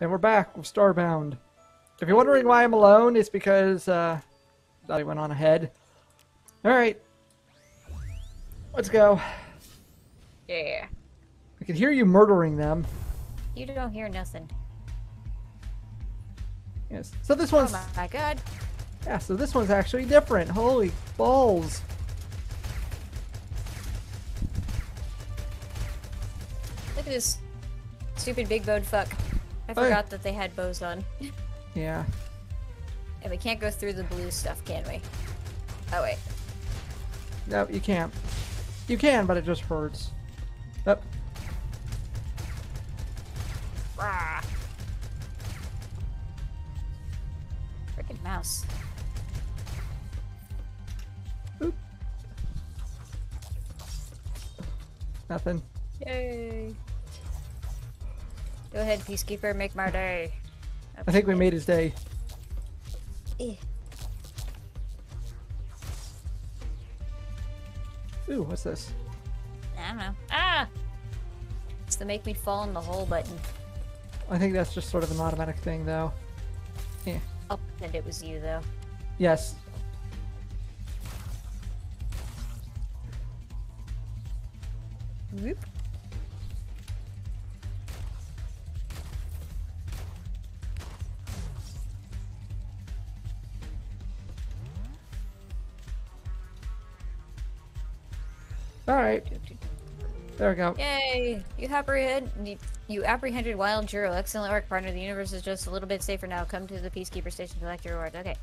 And we're back with Starbound. If you're wondering why I'm alone, it's because uh, Dottie went on ahead. Alright. Let's go. Yeah. I can hear you murdering them. You don't hear nothing. Yes. So this Oh one's my god. yeah. So this one's actually different. Holy balls! Look at this stupid big bowed fuck. I Oh, forgot that they had bows on. Yeah. and we can't go through the blue stuff, can we? Oh wait. No, you can't. You can, but it just hurts. Yep. Rah. Freaking mouse. Nothing. Yay. Go ahead, Peacekeeper, make my day. I think we made his day. Eh. Ooh, what's this? I don't know. Ah! It's the make me fall in the hole button. I think that's just sort of an automatic thing, though. Yeah. I'll pretend it was you, though. Yes. Whoop. All right. There we go. Yay! You apprehend you, you apprehended Wild Juro. Excellent work, partner. The universe is just a little bit safer now. Come to the Peacekeeper Station to collect your reward. Okay.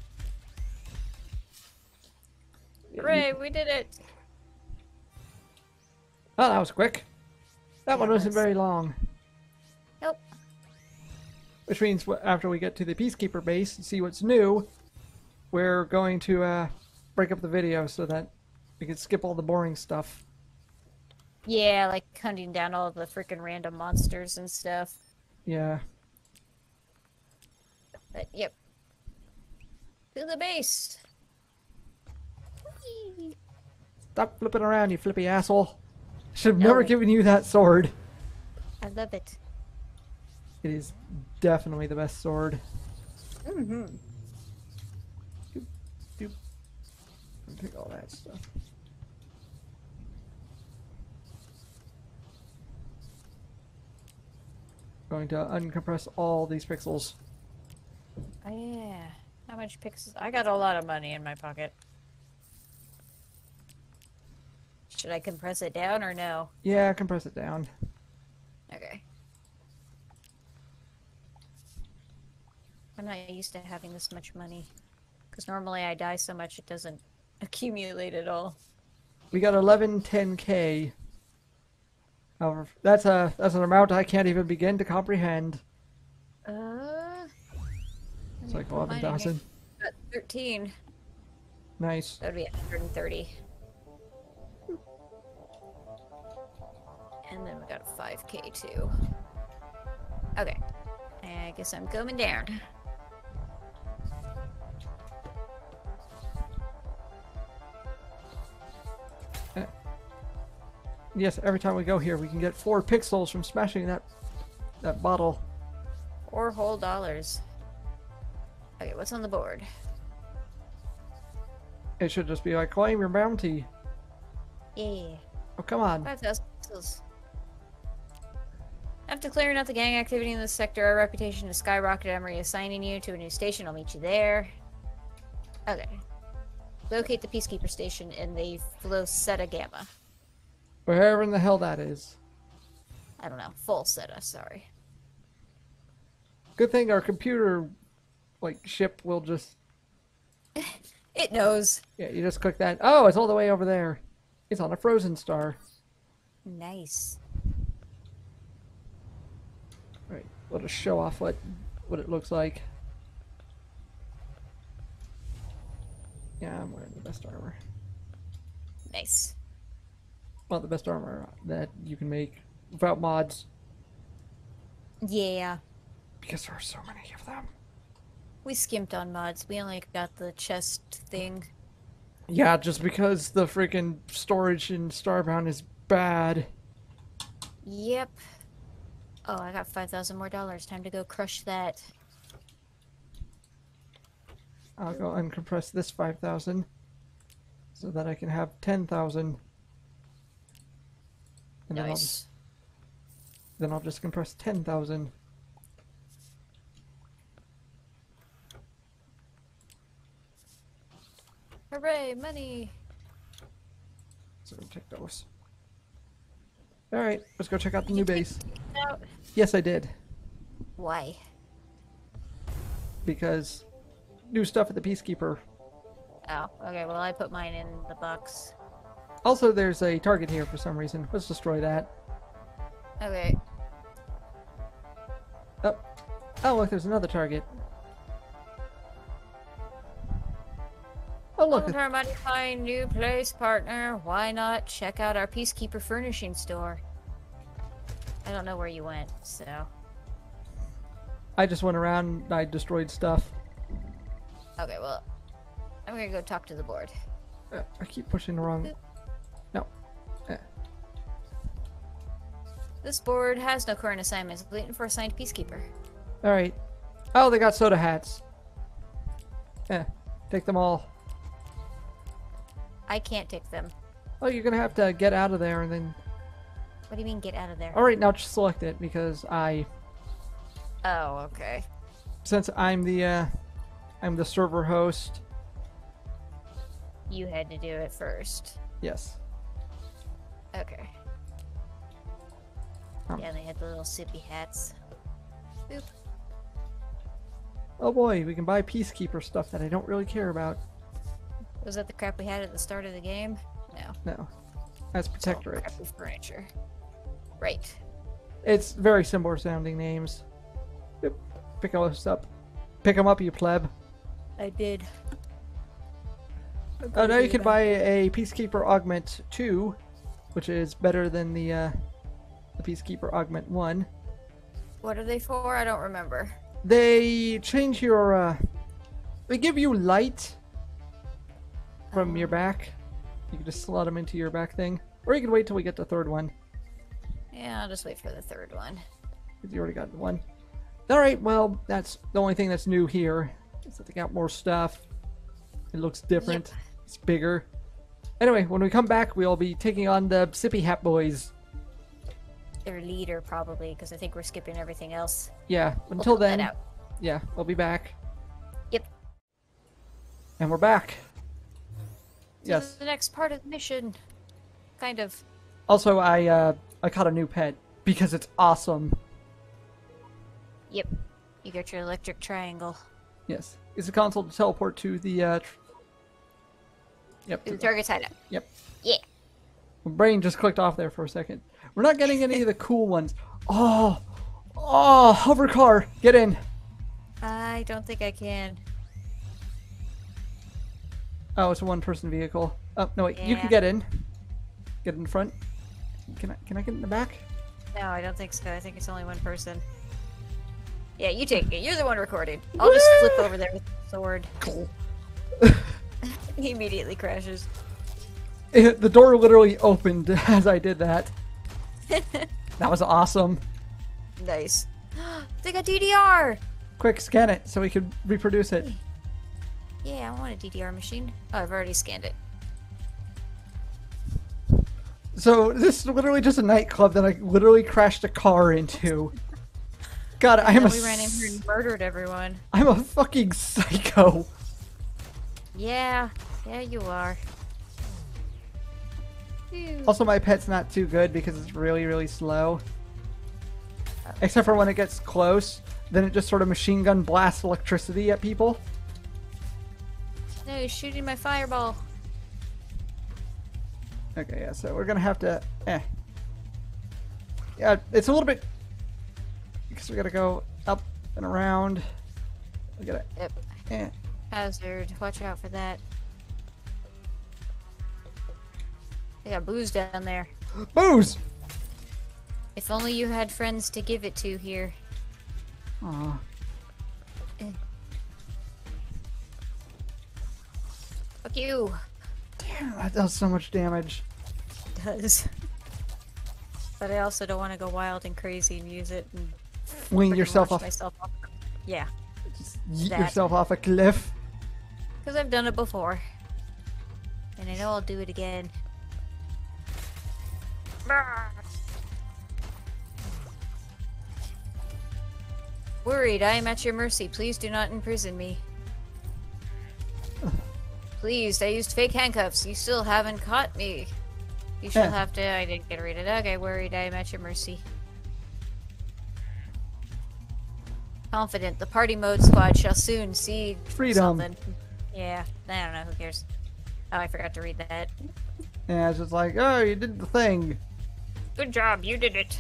Hooray! We did it. Oh, that was quick. That one wasn't was. very long. Nope. Which means after we get to the Peacekeeper base and see what's new, we're going to uh, break up the video so that we can skip all the boring stuff. Yeah, like hunting down all the freaking random monsters and stuff. Yeah. But yep. To the base. Whee! Stop flipping around, you flippy asshole. Should have never given you that sword. I love it. It is definitely the best sword. Mm-hmm. Doop, doop. Take all that stuff. Going to uncompress all these pixels. Oh yeah. How much pixels? I got a lot of money in my pocket. Should I compress it down or no? Yeah, compress it down. Okay. I'm not used to having this much money. Because normally I die so much it doesn't accumulate at all. We got 1110k. However, that's a that's an amount I can't even begin to comprehend. Uh. It's like here. 11,000. 13. Nice. That would be 130. And then we got a 5k too. Okay. I guess I'm coming down. Yes, every time we go here, we can get four pixels from smashing that that bottle. Four whole dollars. Okay, what's on the board? It should just be like claim your bounty. Yeah. Oh come on. 5,000 pixels. After clearing out the gang activity in this sector, our reputation has skyrocketed. I'm reassigning you to a new station. I'll meet you there. Okay. Locate the Peacekeeper Station in the Flosetta Gamma. Wherever in the hell that is. I don't know. Full Seta, sorry. Good thing our computer like ship will just It knows. yeah, you just click that. Oh, it's all the way over there. It's on a frozen star. Nice. All right, We'll just show off what what it looks like. Yeah, I'm wearing the best armor. Nice. Well, the best armor that you can make without mods Yeah. because there are so many of them. We skimped on mods. We only got the chest thing. Yeah, just because the freaking storage in Starbound is bad. Yep. Oh, I got 5,000 more dollars. Time to go crush that. I'll go uncompress this 5,000 so that I can have 10,000. And then I'll just Nice. then I'll just compress 10,000. Hooray, money! So we'll take those. All right, let's go check out the new You take- base. Yes, I did Why? because new stuff at the Peacekeeper. Oh, okay. Well, I put mine in the box. Also, there's a target here for some reason. Let's destroy that. Okay. Oh, oh look, there's another target. Oh look, Welcome to our mighty fine new place, partner. Why not check out our Peacekeeper furnishing store? I don't know where you went, so. I just went around. and I destroyed stuff. Okay, well, I'm gonna go talk to the board. Uh, I keep pushing the wrong. This board has no current assignments. Waiting for assigned Peacekeeper. All right. Oh, they got soda hats. Eh, take them all. I can't take them. Oh, you're gonna have to get out of there and then. What do you mean, get out of there? All right, now just select it because I, Oh, okay. since I'm the, uh, I'm the server host. You had to do it first. Yes. Okay. Um. Yeah, they had the little sippy hats. Boop. Oh boy, we can buy peacekeeper stuff that I don't really care about. Was that the crap we had at the start of the game? No. No, that's It's all protectorate. Crappy furniture. Right. It's very similar sounding names. Yep. Pick those up. Pick them up, you pleb. I did. Oh, now you can buy a Peacekeeper Augment 2, which is better than the uh, the Peacekeeper Augment 1. What are they for? I don't remember. They change your. Uh, they give you light from your back. You can just slot them into your back thing, or you can wait till we get the third one. Yeah, I'll just wait for the third one. You already got the one. All right. Well, that's the only thing that's new here. Is that they got more stuff. It looks different. It's bigger. Anyway, when we come back, we'll be taking on the Sippy Hat Boys. Their leader, probably, because I think we're skipping everything else. Yeah. We'll Until then, yeah, we'll be back. Yep. And we're back. This Yes. is the next part of the mission. Kind of. Also, I uh, I caught a new pet because it's awesome. Yep. You got your electric triangle. Yes, Is the console to teleport to the. Uh, tr- yep. The target's hideout. Yep. Yeah. My brain just clicked off there for a second. We're not getting any of the cool ones. Oh, oh, hover car, get in. I don't think I can. Oh, it's a one-person vehicle. Oh no, wait, you can get in. Get in front. Can I? Can I get in the back? No, I don't think so. I think it's only one person. Yeah, you take it. You're the one recording. I'll just flip over there with the sword. he immediately crashes. It- the door literally opened as I did that. That was awesome. Nice. they got DDR! Quick, scan it so we can reproduce it. Yeah, I want a DDR machine. Oh, I've already scanned it. So this is literally just a nightclub that I literally crashed a car into. God, I am a we ran in here and murdered everyone. I'm a fucking psycho. Yeah, yeah, you are. Also, my pet's not too good because it's really, really slow. Except for when it gets close, then it just sort of machine gun blasts electricity at people. No, he's shooting my fireball. Okay, yeah, so we're gonna have to. Eh. Yeah, it's a little bit. Because we gotta go up and around. We gotta. Yep. Eh. Hazard. Watch out for that. They got booze down there. Booze! If only you had friends to give it to here. Aw. Fuck you. Damn, that does so much damage. It does. but I also don't want to go wild and crazy and use it and Wing yourself off, myself off. Yeah, yeet that. yourself off a cliff. because I've done it before, and I know I'll do it again. Worried, I am at your mercy. Please do not imprison me. Please, I used fake handcuffs. You still haven't caught me. You shall Yeah. have to. I didn't get read it. Okay, worried, I am at your mercy. Confident, the party mode squad shall soon see Freedom. something. Yeah, I don't know. Who cares? Oh, I forgot to read that. Yeah, it's just like, oh, you did the thing. Good job, you did it.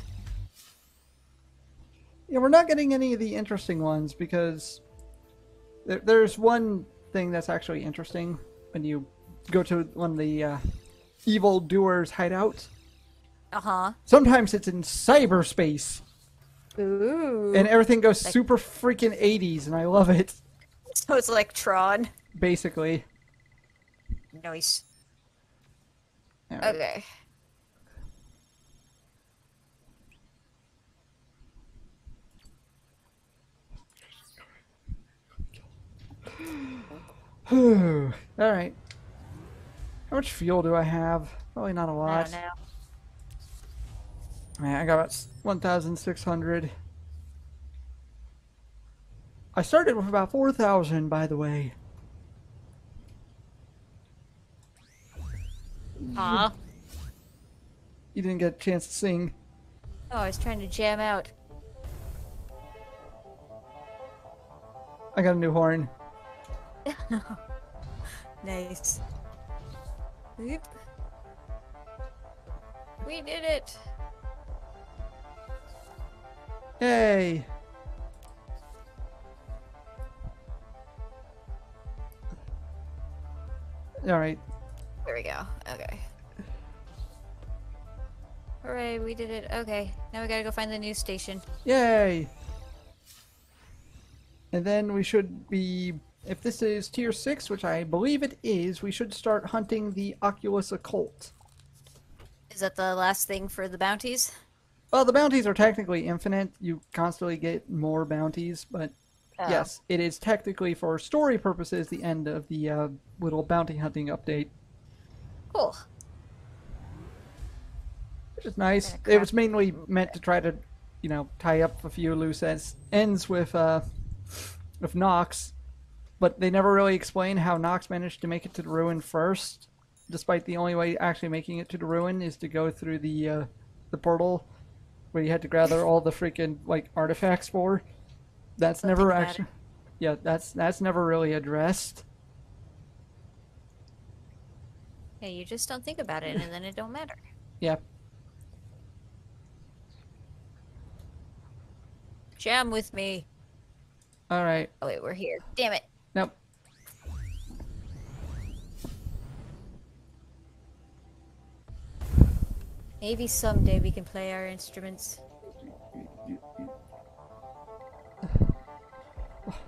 Yeah, we're not getting any of the interesting ones because there, there's one thing that's actually interesting when you go to one of the uh, evil doers' hideout. Uh huh. Sometimes it's in cyberspace Ooh. and everything goes Like- super freaking 80s, and I love it. so it's like Tron. Basically. Nice. Okay. All right. How much fuel do I have? Probably not a lot. Man, I got about 1,600. I started with about 4,000, by the way. Aw. You didn't get a chance to sing. Oh, I was trying to jam out. I got a new horn. Nice. Oop. We did it. Yay! Alright. There we go. Okay. Hooray, we did it. Okay, now we gotta go find the news station. Yay! And then we should be, if this is tier 6, which I believe it is, we should start hunting the Oculus Occult. Is that the last thing for the bounties? Well, the bounties are technically infinite. You constantly get more bounties, but Oh. yes, it is technically for story purposes the end of the uh, little bounty hunting update, Cool. which is nice. It was mainly meant to try to, you know, tie up a few loose ends, ends with uh, with Nox, but they never really explain how Nox managed to make it to the ruin first, despite the only way actually making it to the ruin is to go through the uh, the portal where you had to gather all the freaking like artifacts for. That's Don't never actually. Yeah, that's that's never really addressed. Yeah, you just don't think about it, and then it don't matter. Yeah. Jam with me. All right. Oh wait, we're here. Damn it. Maybe someday we can play our instruments.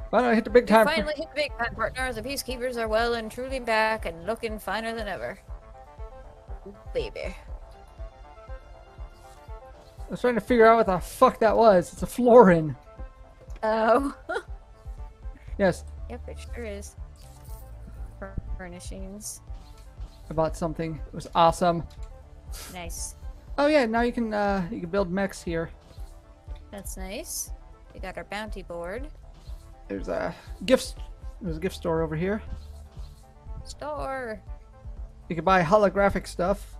Don't I hit the big time? Finally hit the big time, partner. The peacekeepers are well and truly back and looking finer than ever. Baby. I was trying to figure out what the fuck that was. It's a florin. Oh. Yes, yep, it sure is. Furnishings. I bought something. It was awesome. Nice. Oh yeah, now you can uh you can build mechs here. That's nice. We got our bounty board. There's a gift. There's a gift store over here. Store. You can buy holographic stuff,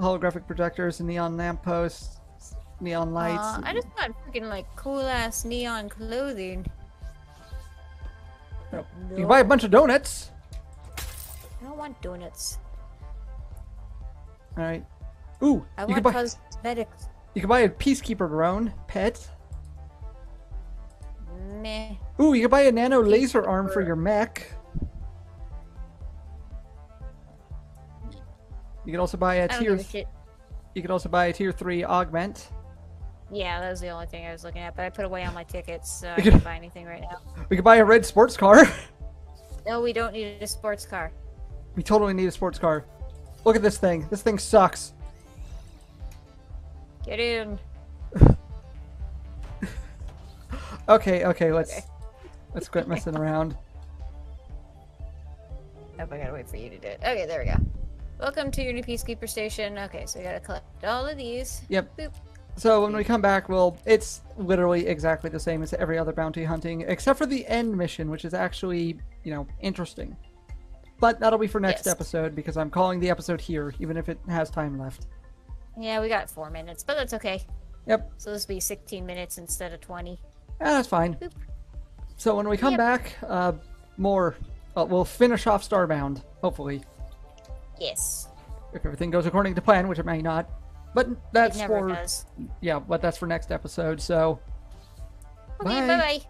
holographic projectors and neon lampposts, neon lights. Aw, I just got freaking like cool ass neon clothing. Yep. You can buy a bunch of donuts. I don't want donuts. All right. Ooh, I you want can buy cosmetics. you can buy a peacekeeper drone pet. Meh. Ooh, you can buy a nano laser arm for your mech. You can also buy a I tier. a. You can also buy a tier three augment. Yeah, that was the only thing I was looking at, but I put away all my tickets, so I can- can't buy anything right now. We could buy a red sports car. No, we don't need a sports car. we totally need a sports car. Look at this thing. This thing sucks. Get in. Okay, okay, let's Okay. let's quit messing around. Oh, I gotta wait for you to do it. Okay, there we go. Welcome to your new peacekeeper station. Okay, so we gotta collect all of these. Yep. Boop. So when we come back, we'll it's literally exactly the same as every other bounty hunting, except for the end mission, which is actually you know interesting. But that'll be for next Yes. episode because I'm calling the episode here, even if it has time left. Yeah, we got four minutes, but that's okay. Yep, So this will be 16 minutes instead of 20. ah, that's fine. Boop. So when we come Yep. back, uh, more uh, we'll finish off Starbound, hopefully, Yes. if everything goes according to plan, which it may not. But that's for does. yeah, but that's for next episode. So Okay, bye bye.